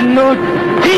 nous tire que